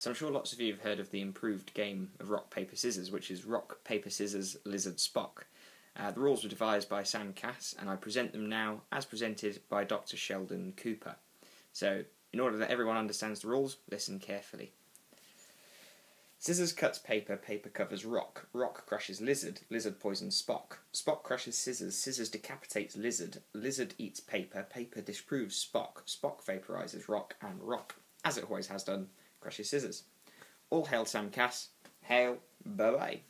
So I'm sure lots of you have heard of the improved game of rock, paper, scissors, which is rock, paper, scissors, lizard, Spock. Uh, the rules were devised by Sam Kass, and I present them now as presented by Dr. Sheldon Cooper. So, in order that everyone understands the rules, listen carefully. Scissors cuts paper, paper covers rock. Rock crushes lizard, lizard poisons Spock. Spock crushes scissors, scissors decapitates lizard. Lizard eats paper, paper disproves Spock. Spock vaporizes rock, and rock, as it always has done, crushes scissors. All hail Sam Kass. Hail, bye bye.